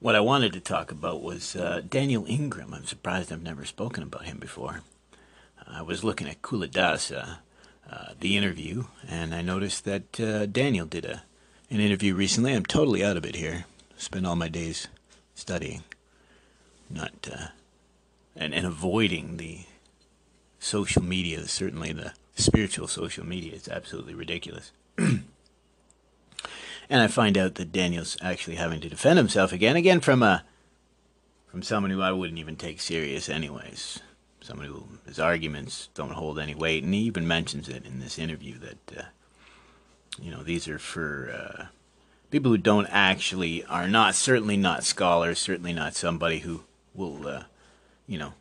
what I wanted to talk about was uh, Daniel Ingram. I'm surprised I've never spoken about him before. I was looking at Culadasa, uh, the interview, and I noticed that uh, Daniel did a an interview recently. I'm totally out of it here. Spend all my days studying, not uh, and and avoiding the social media. Certainly, the spiritual social media is absolutely ridiculous. and I find out that Daniel's actually having to defend himself again, again from a from someone who I wouldn't even take serious, anyways. Someone who his arguments don't hold any weight, and he even mentions it in this interview that uh, you know these are for uh, people who don't actually are not certainly not scholars, certainly not somebody who will uh, you know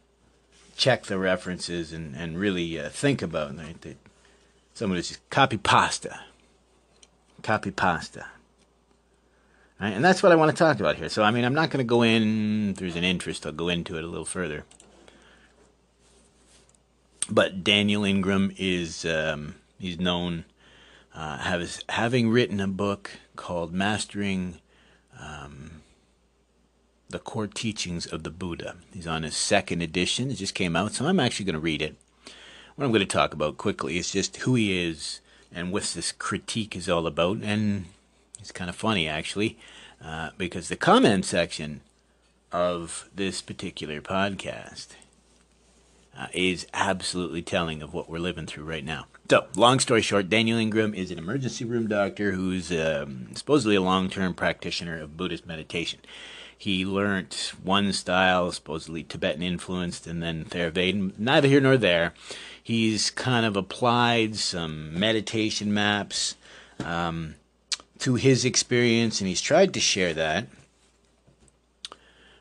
check the references and and really uh, think about it. Right? someone who's just copy pasta, copy pasta. Right? And that's what I want to talk about here. So, I mean, I'm not going to go in, if there's an interest, I'll go into it a little further. But Daniel Ingram is, um, he's known uh, has, having written a book called Mastering um, the Core Teachings of the Buddha. He's on his second edition. It just came out, so I'm actually going to read it. What I'm going to talk about quickly is just who he is and what this critique is all about. And it's kind of funny, actually, uh, because the comment section of this particular podcast uh, is absolutely telling of what we're living through right now. So, long story short, Daniel Ingram is an emergency room doctor who's um, supposedly a long term practitioner of Buddhist meditation. He learnt one style, supposedly Tibetan influenced, and then Theravada. Neither here nor there. He's kind of applied some meditation maps um, to his experience, and he's tried to share that.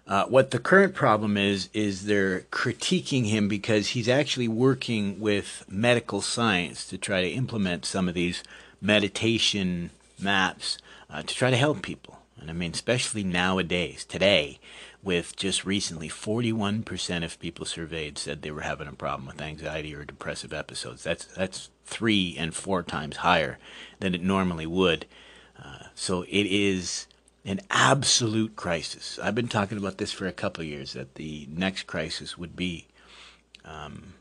Uh, what the current problem is, is they're critiquing him because he's actually working with medical science to try to implement some of these meditation maps uh, to try to help people. And I mean, especially nowadays, today, with just recently 41% of people surveyed said they were having a problem with anxiety or depressive episodes. That's, that's three and four times higher than it normally would. So it is an absolute crisis. I've been talking about this for a couple of years that the next crisis would be um,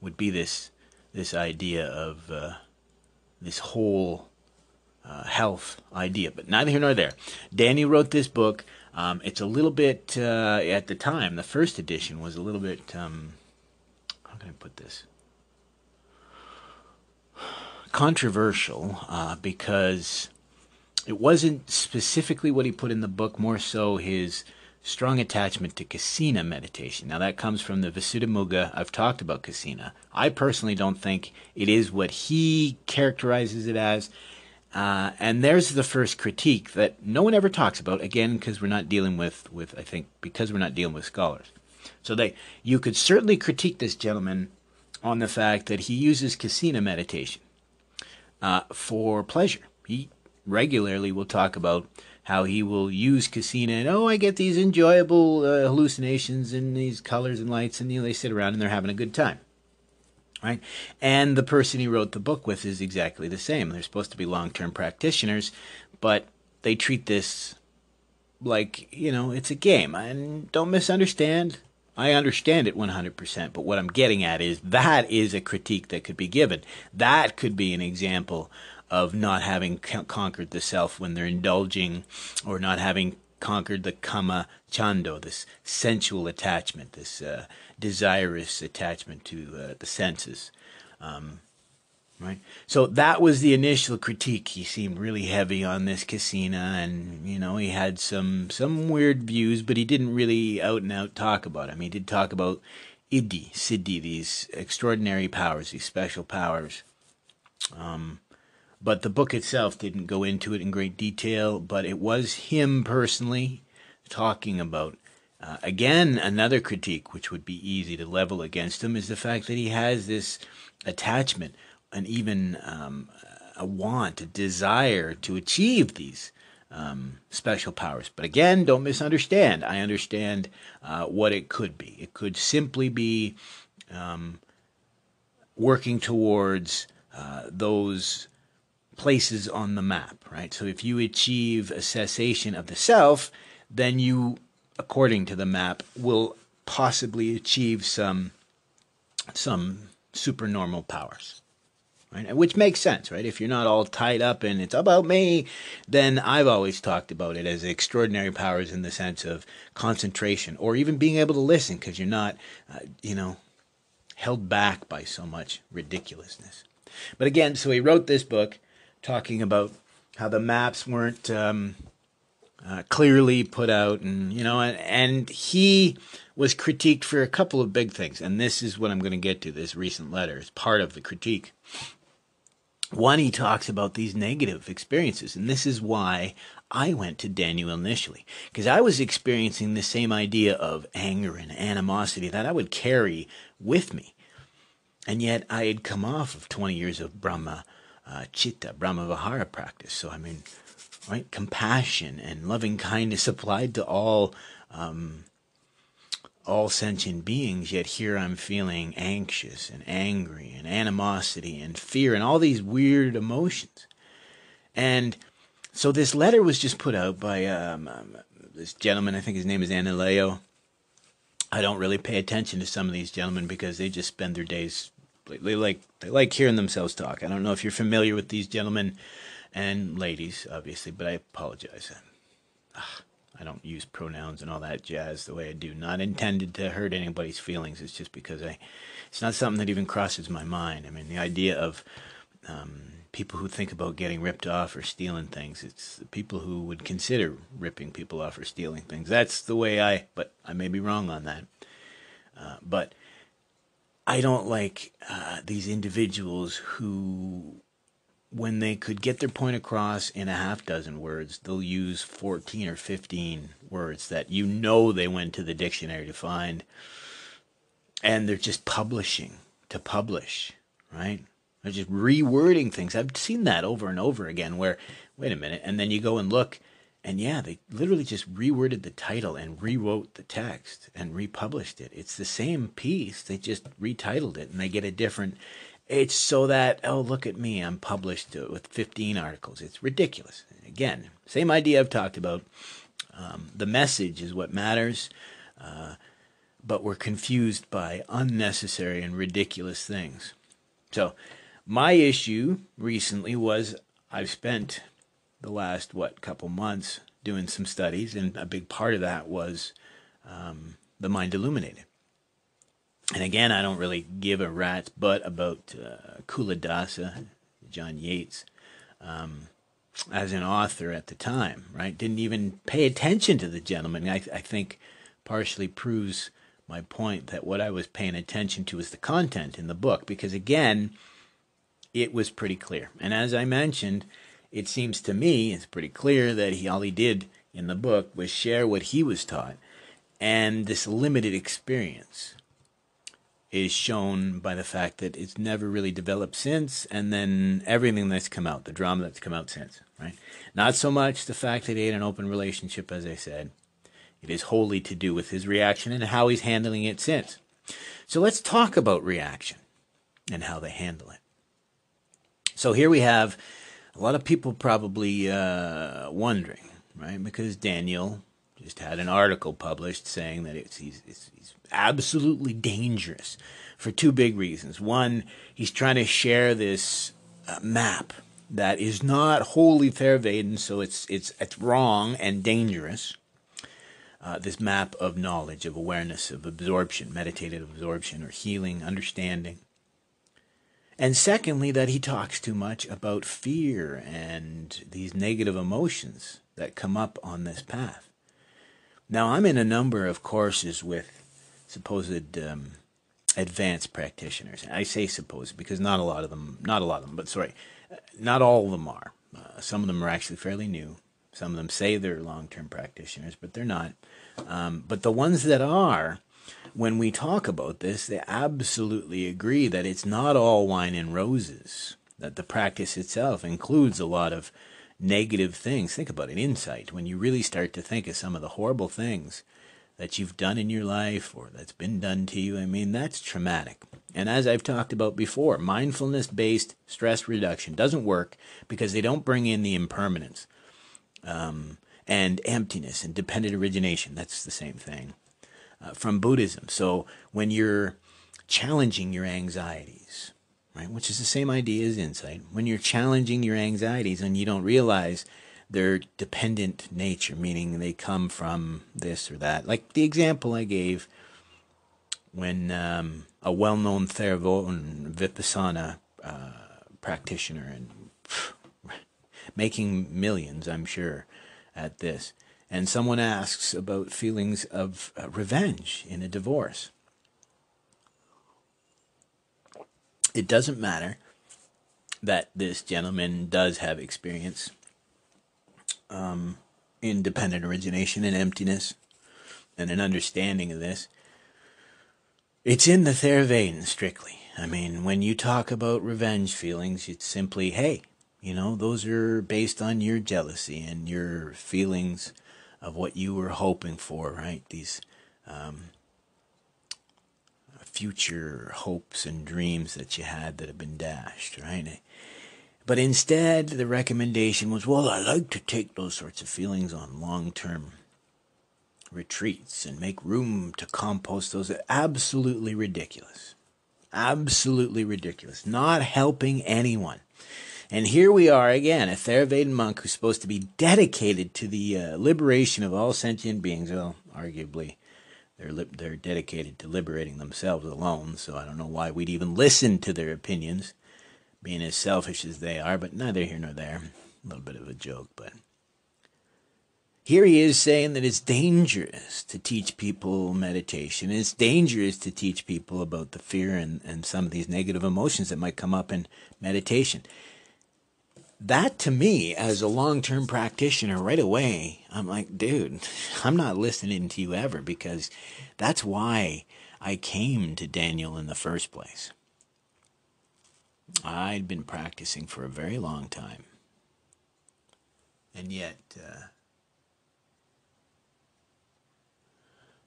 would be this this idea of uh, this whole uh, health idea. But neither here nor there. Danny wrote this book. Um, it's a little bit uh, at the time. The first edition was a little bit. Um, how can I put this? Controversial uh, because it wasn't specifically what he put in the book, more so his strong attachment to kasina meditation. Now, that comes from the Visuddhimagga. I've talked about kasina. I personally don't think it is what he characterizes it as. Uh, and there's the first critique that no one ever talks about, again, because we're not dealing with, with, I think, because we're not dealing with scholars. So they, you could certainly critique this gentleman on the fact that he uses kasina meditation uh, for pleasure. He regularly will talk about how he will use kasina and oh i get these enjoyable uh, hallucinations and these colors and lights and you know they sit around and they're having a good time right? And the person he wrote the book with is exactly the same. They're supposed to be long-term practitioners but they treat this like you know it's a game. And don't misunderstand. I understand it 100%, but what I'm getting at is that is a critique that could be given. That could be an example of not having conquered the self when they're indulging or not having conquered the kama chando, this sensual attachment, this uh, desirous attachment to uh, the senses. Um, right? So that was the initial critique. He seemed really heavy on this kasina, and you know he had some some weird views, but he didn't really out and out talk about them. He did talk about iddhi, siddhi, these extraordinary powers, these special powers. Um, but the book itself didn't go into it in great detail, but it was him personally talking about. Uh, again, another critique, which would be easy to level against him, is the fact that he has this attachment and even um, a want, a desire to achieve these um, special powers. But again, don't misunderstand. I understand uh, what it could be. It could simply be um, working towards uh, those places on the map, right? So if you achieve a cessation of the self, then you, according to the map, will possibly achieve some some supernormal powers. Right? Which makes sense, right? If you're not all tied up and it's about me, then I've always talked about it as extraordinary powers in the sense of concentration or even being able to listen because you're not, uh, you know, held back by so much ridiculousness. But again, so he wrote this book talking about how the maps weren't um, uh, clearly put out, and you know, and, and he was critiqued for a couple of big things, and this is what I'm going to get to. This recent letter is part of the critique. One, he talks about these negative experiences, and this is why I went to Daniel initially, because I was experiencing the same idea of anger and animosity that I would carry with me. And yet I had come off of 20 years of Brahma uh, Chitta, Brahma Vihara practice. So, I mean, right, compassion and loving kindness applied to all um, all sentient beings, yet here I'm feeling anxious and angry and animosity and fear and all these weird emotions. And so this letter was just put out by um, um, this gentleman, I think his name is Analayo. I don't really pay attention to some of these gentlemen because they just spend their days they like they like hearing themselves talk. I don't know if you're familiar with these gentlemen and ladies, obviously, but I apologize. Ah. I don't use pronouns and all that jazz the way I do. Not intended to hurt anybody's feelings. It's just because I, it's not something that even crosses my mind. I mean, the idea of um, people who think about getting ripped off or stealing things, it's people who would consider ripping people off or stealing things. That's the way I, but I may be wrong on that. Uh, but I don't like uh, these individuals who when they could get their point across in a half dozen words, they'll use 14 or 15 words that you know they went to the dictionary to find. And they're just publishing to publish, right? They're just rewording things. I've seen that over and over again where, wait a minute, and then you go and look, and yeah, they literally just reworded the title and rewrote the text and republished it. It's the same piece, they just retitled it and they get a different it's so that, oh, look at me, I'm published with 15 articles. It's ridiculous. Again, same idea I've talked about. Um, the message is what matters, uh, but we're confused by unnecessary and ridiculous things. So, my issue recently was I've spent the last, what, couple months doing some studies, and a big part of that was um, the mind illuminated. And again, I don't really give a rat's butt about uh, Culadasa, John Yates, um, as an author at the time, right? Didn't even pay attention to the gentleman. I, I think partially proves my point that what I was paying attention to was the content in the book, because again, it was pretty clear. And as I mentioned, it seems to me it's pretty clear that he all he did in the book was share what he was taught and this limited experience is shown by the fact that it's never really developed since, and then everything that's come out, the drama that's come out since, right? Not so much the fact that he had an open relationship, as I said. It is wholly to do with his reaction and how he's handling it since. So let's talk about reaction and how they handle it. So here we have a lot of people probably uh, wondering, right? Because Daniel just had an article published saying that it's, he's, it's, he's absolutely dangerous for two big reasons. One, he's trying to share this uh, map that is not wholly Theravada, so it's it's it's wrong and dangerous. Uh, this map of knowledge, of awareness, of absorption, meditative absorption, or healing, understanding. And secondly, that he talks too much about fear and these negative emotions that come up on this path. Now, I'm in a number of courses with supposed um, advanced practitioners. I say supposed because not a lot of them, not a lot of them, but sorry, not all of them are. Uh, some of them are actually fairly new. Some of them say they're long term practitioners, but they're not. Um, but the ones that are, when we talk about this, they absolutely agree that it's not all wine and roses, that the practice itself includes a lot of negative things. Think about it, insight. When you really start to think of some of the horrible things that you've done in your life or that's been done to you, I mean, that's traumatic. And as I've talked about before, mindfulness based stress reduction doesn't work because they don't bring in the impermanence. Um, and emptiness and dependent origination. That's the same thing uh, from Buddhism. So when you're challenging your anxieties, right, which is the same idea as insight, when you're challenging your anxieties and you don't realize their dependent nature, meaning they come from this or that, like the example I gave when um, a well-known Theravada Vipassana uh, practitioner and making millions, I'm sure, at this. And someone asks about feelings of uh, revenge in a divorce. It doesn't matter that this gentleman does have experience um, in dependent origination and emptiness and an understanding of this. It's in the Theravada strictly. I mean, when you talk about revenge feelings, it's simply, hey, you know, those are based on your jealousy and your feelings of what you were hoping for, right? These um, future hopes and dreams that you had that have been dashed, right? But instead, the recommendation was, well, I like to take those sorts of feelings on long term retreats and make room to compost those. Absolutely ridiculous. Absolutely ridiculous. Not helping anyone. And here we are again, a Theravadan monk who's supposed to be dedicated to the uh, liberation of all sentient beings. Well, arguably, they're li- they're dedicated to liberating themselves alone. So I don't know why we'd even listen to their opinions, being as selfish as they are. But neither here nor there. A little bit of a joke, but here he is saying that it's dangerous to teach people meditation. It's dangerous to teach people about the fear and, and some of these negative emotions that might come up in meditation that to me, as a long term practitioner, right away, I'm like, dude, I'm not listening to you ever because that's why I came to Daniel in the first place. I'd been practicing for a very long time. And yet, uh,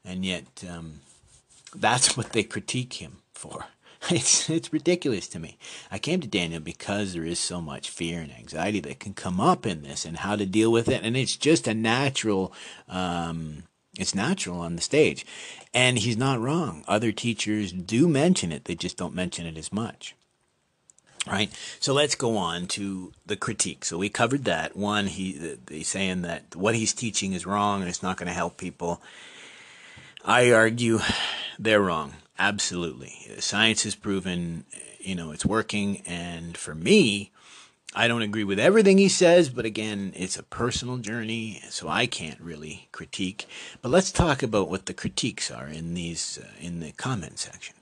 and yet, um, that's what they critique him for. It's, it's ridiculous to me. I came to Daniel because there is so much fear and anxiety that can come up in this and how to deal with it. And it's just a natural, um, it's natural on the stage. And he's not wrong. Other teachers do mention it, they just don't mention it as much. Right. So let's go on to the critique. So we covered that. One, he he's saying that what he's teaching is wrong and it's not going to help people. I argue they're wrong. Absolutely. Science has proven, you know, it's working. And for me, I don't agree with everything he says, but again, it's a personal journey, so I can't really critique. But let's talk about what the critiques are in these uh, in the comment section.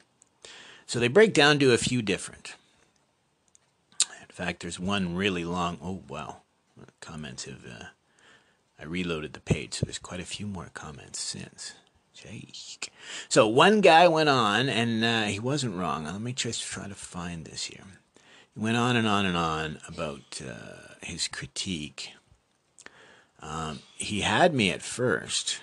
So they break down to a few different. In fact, there's one really long. Oh wow, comments have. Uh, I reloaded the page, so there's quite a few more comments since. So one guy went on, and uh, he wasn't wrong. Let me just try to find this here. He went on and on and on about uh, his critique. Um, he had me at first.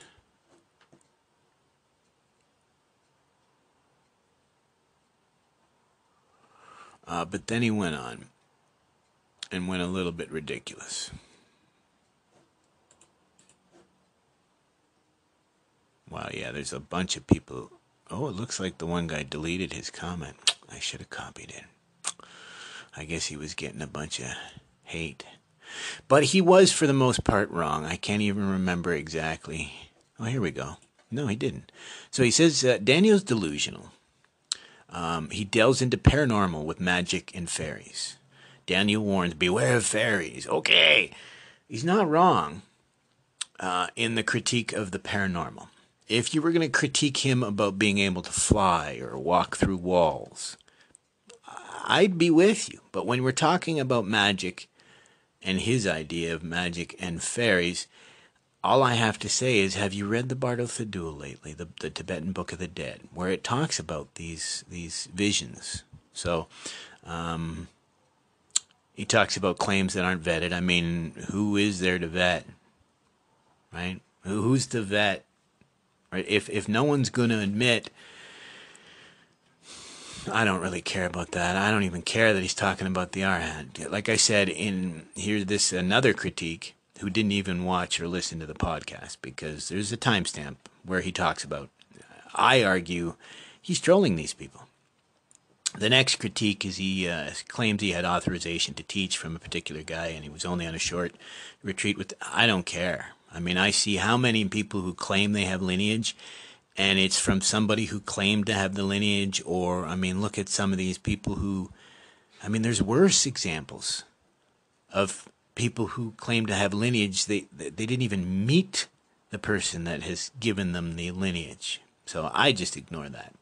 Uh, but then he went on and went a little bit ridiculous. Wow, yeah, there's a bunch of people. Oh, it looks like the one guy deleted his comment. I should have copied it. I guess he was getting a bunch of hate. But he was, for the most part, wrong. I can't even remember exactly. Oh, here we go. No, he didn't. So he says uh, Daniel's delusional. Um, he delves into paranormal with magic and fairies. Daniel warns, beware of fairies. Okay. He's not wrong uh, in the critique of the paranormal if you were going to critique him about being able to fly or walk through walls, I'd be with you. But when we're talking about magic and his idea of magic and fairies, all I have to say is, have you read the Bardo Thodol lately, the, the Tibetan Book of the Dead, where it talks about these these visions? So, um, he talks about claims that aren't vetted. I mean, who is there to vet? Right? Who's to vet Right? If if no one's going to admit I don't really care about that. I don't even care that he's talking about the arhat. Like I said in here this another critique who didn't even watch or listen to the podcast because there's a timestamp where he talks about. I argue he's trolling these people. The next critique is he uh, claims he had authorization to teach from a particular guy and he was only on a short retreat with. I don't care. I mean, I see how many people who claim they have lineage and it's from somebody who claimed to have the lineage, or, I mean, look at some of these people who, I mean, there's worse examples of people who claim to have lineage. They, they didn't even meet the person that has given them the lineage. So I just ignore that.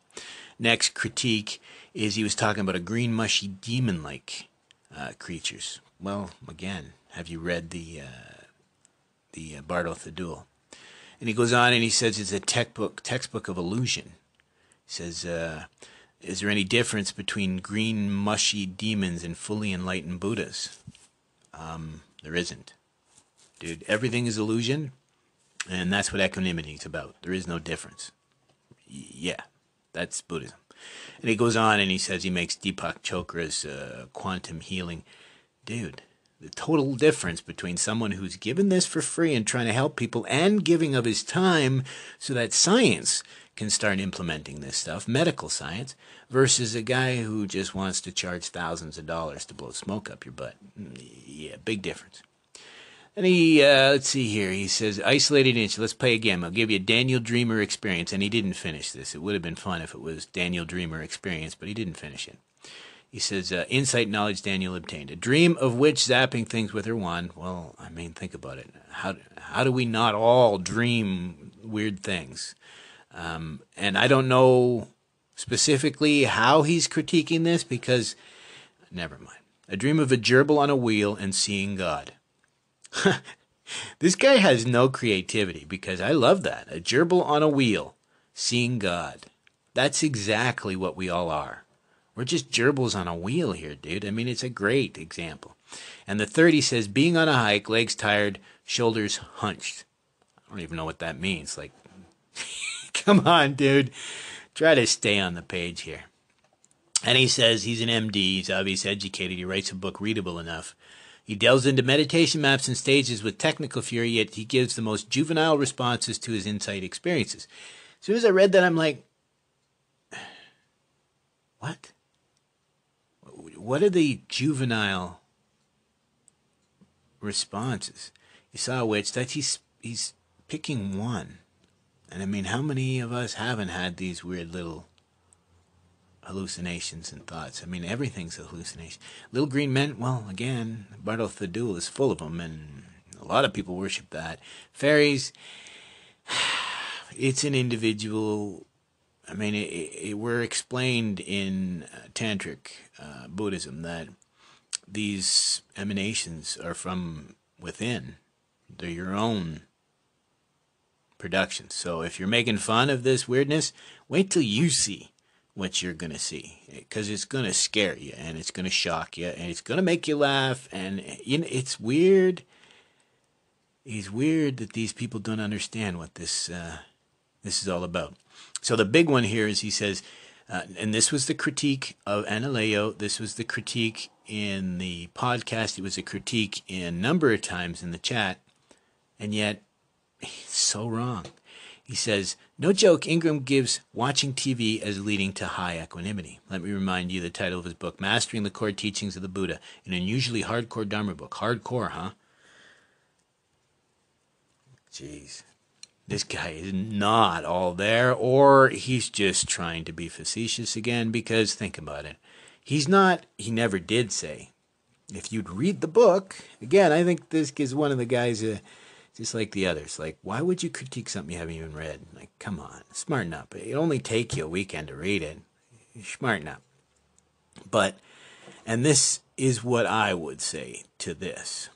Next critique is he was talking about a green mushy demon like uh, creatures. Well, again, have you read the uh, the uh, the? And he goes on and he says it's a textbook textbook of illusion. He says, uh, "Is there any difference between green mushy demons and fully enlightened Buddhas?" Um, there isn't, dude. Everything is illusion, and that's what equanimity is about. There is no difference. Yeah, that's Buddhism. And he goes on and he says he makes Deepak Chopra's uh, quantum healing, dude the total difference between someone who's given this for free and trying to help people and giving of his time so that science can start implementing this stuff, medical science, versus a guy who just wants to charge thousands of dollars to blow smoke up your butt. Yeah, big difference. And he, uh, let's see here, he says, isolated inch, let's play a game. I'll give you a Daniel Dreamer experience. And he didn't finish this. It would have been fun if it was Daniel Dreamer experience, but he didn't finish it. He says, uh, insight knowledge Daniel obtained. A dream of which zapping things with her wand. Well, I mean, think about it. How, how do we not all dream weird things? Um, and I don't know specifically how he's critiquing this because, never mind. A dream of a gerbil on a wheel and seeing God. this guy has no creativity because I love that. A gerbil on a wheel, seeing God. That's exactly what we all are. We're just gerbils on a wheel here, dude. I mean, it's a great example. And the 30 says, being on a hike, legs tired, shoulders hunched. I don't even know what that means. Like, come on, dude. Try to stay on the page here. And he says he's an MD, he's obviously educated, he writes a book readable enough. He delves into meditation maps and stages with technical fury, yet he gives the most juvenile responses to his insight experiences. As soon as I read that, I'm like, what? What are the juvenile responses? You saw a witch that he's he's picking one. And I mean, how many of us haven't had these weird little hallucinations and thoughts? I mean, everything's a hallucination. Little green men, well, again, Bardo Thodol is full of them, and a lot of people worship that. Fairies, it's an individual I mean, it, it, we're explained in uh, Tantric uh, Buddhism that these emanations are from within. They're your own production. So if you're making fun of this weirdness, wait till you see what you're going to see because it's going to scare you and it's going to shock you and it's going to make you laugh. And you know, it's weird. It's weird that these people don't understand what this uh, this is all about. So the big one here is he says, uh, and this was the critique of Analayo. This was the critique in the podcast. It was a critique in a number of times in the chat, and yet he's so wrong. He says, No joke, Ingram gives watching TV as leading to high equanimity. Let me remind you the title of his book, Mastering the Core Teachings of the Buddha, an unusually hardcore Dharma book. Hardcore, huh? Jeez this guy is not all there, or he's just trying to be facetious again, because think about it. He's not, he never did say. If you'd read the book, again, I think this is one of the guys, uh, just like the others. Like, why would you critique something you haven't even read? Like, come on, smarten up. It'll only take you a weekend to read it. Smarten up. But, and this is what I would say to this.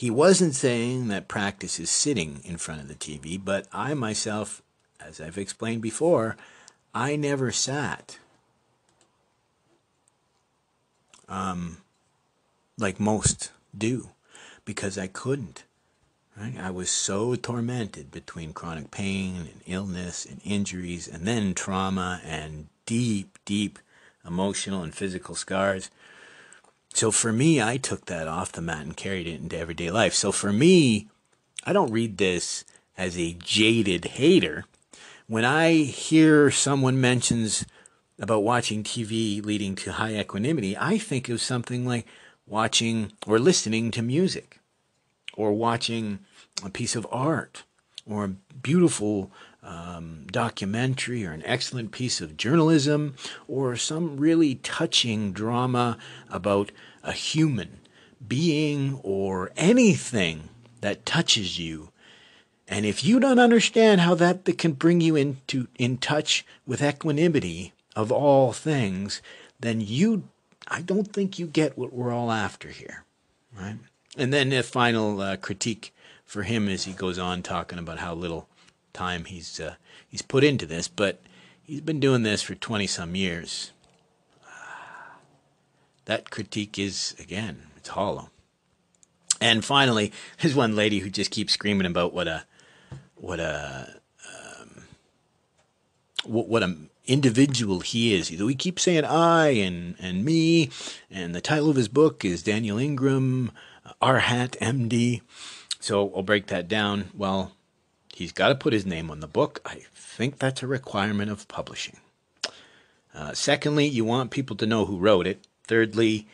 He wasn't saying that practice is sitting in front of the TV, but I myself, as I've explained before, I never sat. Um, like most do, because I couldn't. Right? I was so tormented between chronic pain and illness and injuries and then trauma and deep, deep emotional and physical scars So for me, I took that off the mat and carried it into everyday life. So for me, I don't read this as a jaded hater. When I hear someone mentions about watching TV leading to high equanimity, I think of something like watching or listening to music or watching a piece of art or a beautiful um, documentary or an excellent piece of journalism or some really touching drama about a human being or anything that touches you. And if you don't understand how that can bring you into in touch with equanimity of all things, then you I don't think you get what we're all after here, right? And then the final uh, critique for him as he goes on talking about how little time he's uh, he's put into this, but he's been doing this for 20 some years. that critique is again, it's hollow. And finally, there's one lady who just keeps screaming about what a what a um, what, what a individual he is. We keep saying I and and me, and the title of his book is Daniel Ingram, Arhat MD. So I'll break that down. Well, he's got to put his name on the book. I think that's a requirement of publishing. Uh, secondly, you want people to know who wrote it. Thirdly,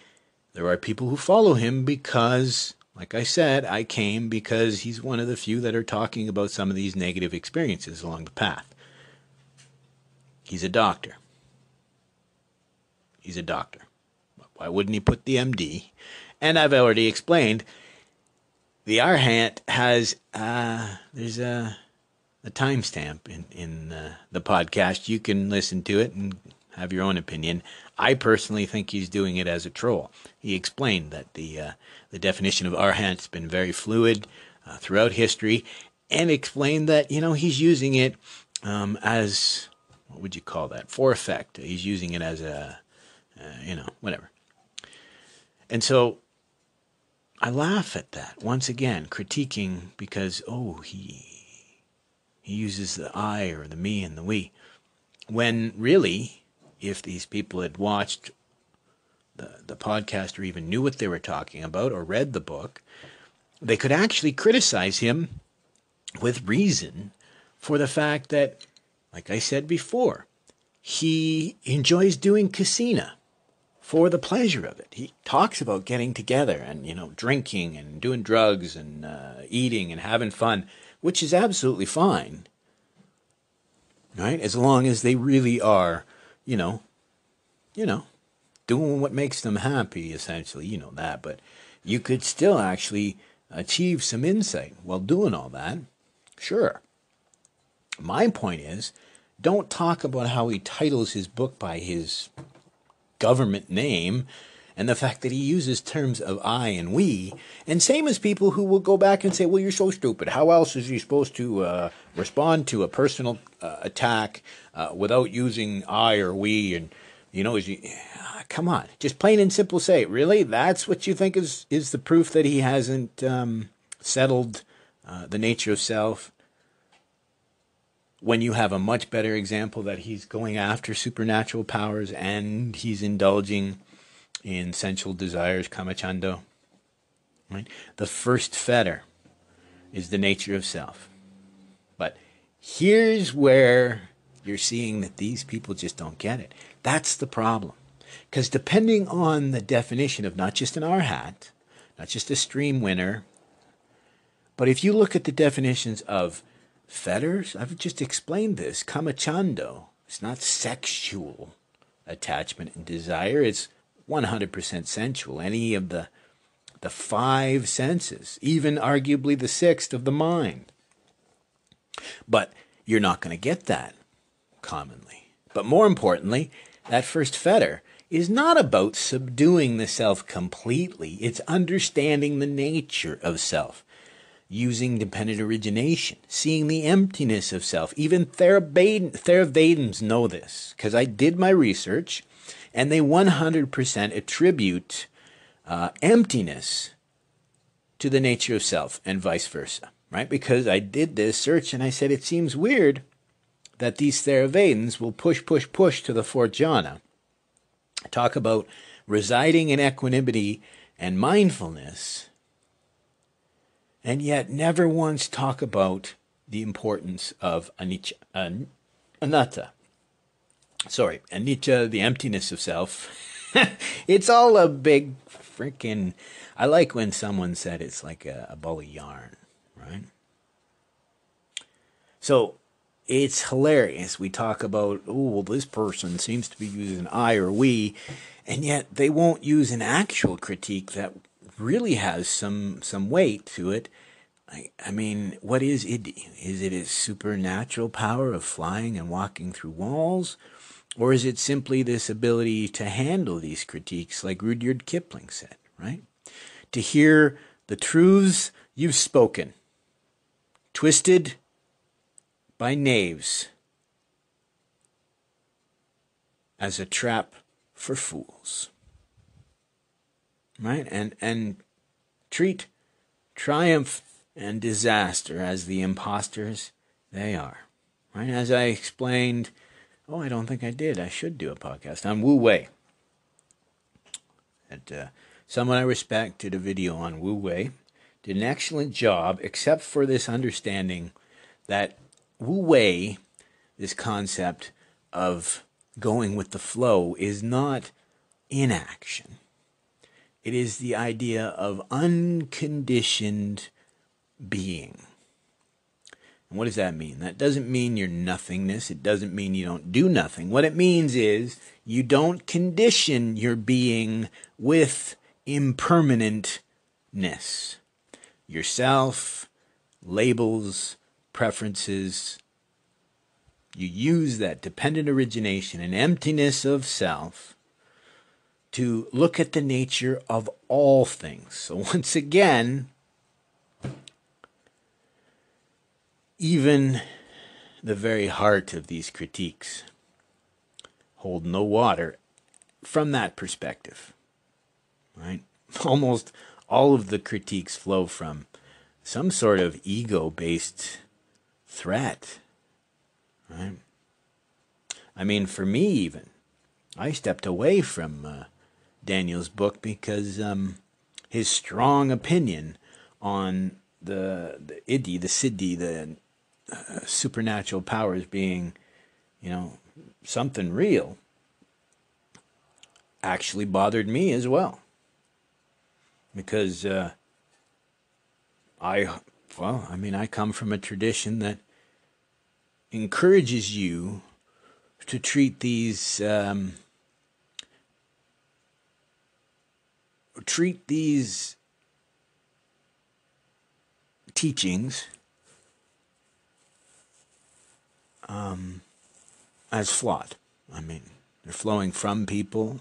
there are people who follow him because, like I said, I came because he's one of the few that are talking about some of these negative experiences along the path. He's a doctor. He's a doctor. Why wouldn't he put the MD? And I've already explained the Arhat has uh, there's a a timestamp in in uh, the podcast. You can listen to it and have your own opinion. I personally think he's doing it as a troll. He explained that the uh, the definition of Arhat has been very fluid uh, throughout history, and explained that you know he's using it um, as what would you call that for effect. He's using it as a uh, you know whatever. And so I laugh at that once again, critiquing because oh he he uses the I or the me and the we, when really, if these people had watched the the podcast or even knew what they were talking about or read the book, they could actually criticize him with reason for the fact that, like I said before, he enjoys doing kasina for the pleasure of it. He talks about getting together and, you know, drinking and doing drugs and uh, eating and having fun, which is absolutely fine. Right? As long as they really are, you know, you know, doing what makes them happy, essentially. You know that. But you could still actually achieve some insight while doing all that. Sure. My point is, don't talk about how he titles his book by his government name and the fact that he uses terms of I and we, and same as people who will go back and say, "Well, you're so stupid. How else is he supposed to uh, respond to a personal uh, attack uh, without using I or we?" And you know, is ah, come on, just plain and simple say, really? That's what you think is is the proof that he hasn't um, settled uh, the nature of self? When you have a much better example that he's going after supernatural powers and he's indulging in sensual desires, kamachando. Right? The first fetter is the nature of self. But here's where you're seeing that these people just don't get it. That's the problem. Because depending on the definition of not just an Arhat, not just a stream winner, but if you look at the definitions of Fetters? I've just explained this. Kamachando. It's not sexual attachment and desire. It's 100% sensual. Any of the the five senses, even arguably the sixth of the mind. But you're not going to get that commonly. But more importantly, that first fetter is not about subduing the self completely. It's understanding the nature of self using dependent origination, seeing the emptiness of self. Even Theravadins know this because I did my research and they 100% attribute uh, emptiness to the nature of self and vice versa, right? Because I did this search and I said it seems weird that these Theravadins will push, push, push to the fourth jhana, talk about residing in equanimity and mindfulness, and yet never once talk about the importance of anicca, an, anatta. Sorry, anicca, the emptiness of self. it's all a big freaking. I like when someone said it's like a, a ball of yarn, right? So it's hilarious. We talk about, oh, well, this person seems to be using I or we, and yet they won't use an actual critique that really has some some weight to it. I, I mean, what is it? Is it a supernatural power of flying and walking through walls? Or is it simply this ability to handle these critiques, like Rudyard Kipling said, right? To hear the truths you've spoken, twisted by knaves as a trap for fools. Right? And and treat triumph and disaster as the impostors they are. Right? As I explained, oh, I don't think I did. I should do a podcast on Wu Wei. And uh, someone I respect did a video on Wu Wei, did an excellent job, except for this understanding that Wu Wei, this concept of going with the flow, is not inaction. It is the idea of unconditioned being. And what does that mean? That doesn't mean you're nothingness. It doesn't mean you don't do nothing. What it means is you don't condition your being with impermanentness. Yourself, labels, preferences. You use that dependent origination and emptiness of self to look at the nature of all things. So, once again, even the very heart of these critiques hold no water from that perspective. Right? Almost all of the critiques flow from some sort of ego based threat. Right? I mean, for me, even, I stepped away from uh, Daniel's book because um, his strong opinion on the, the Iddhi, the Siddhi, the uh, supernatural powers being, you know, something real, actually bothered me as well. Because uh, I, well, I mean, I come from a tradition that encourages you to treat these um, treat these teachings um, as flawed. I mean, they're flowing from people.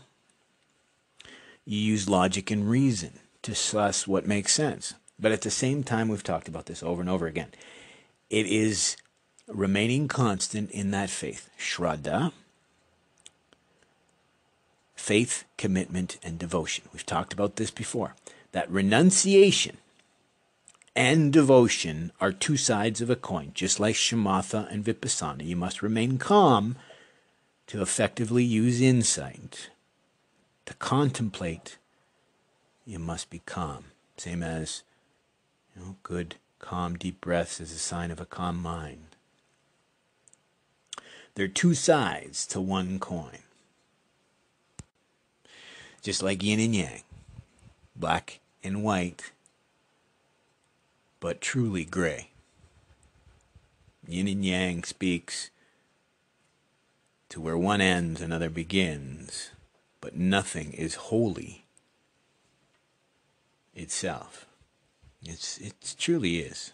You use logic and reason to suss what makes sense. But at the same time, we've talked about this over and over again. It is remaining constant in that faith. Shraddha, faith, commitment, and devotion. We've talked about this before. That renunciation and devotion are two sides of a coin, just like shamatha and vipassana. You must remain calm to effectively use insight. To contemplate, you must be calm. Same as, you know, good, calm, deep breaths is a sign of a calm mind. There are two sides to one coin. Just like yin and yang, black and white, but truly gray. Yin and yang speaks to where one ends, another begins, but nothing is wholly itself. It's it truly is.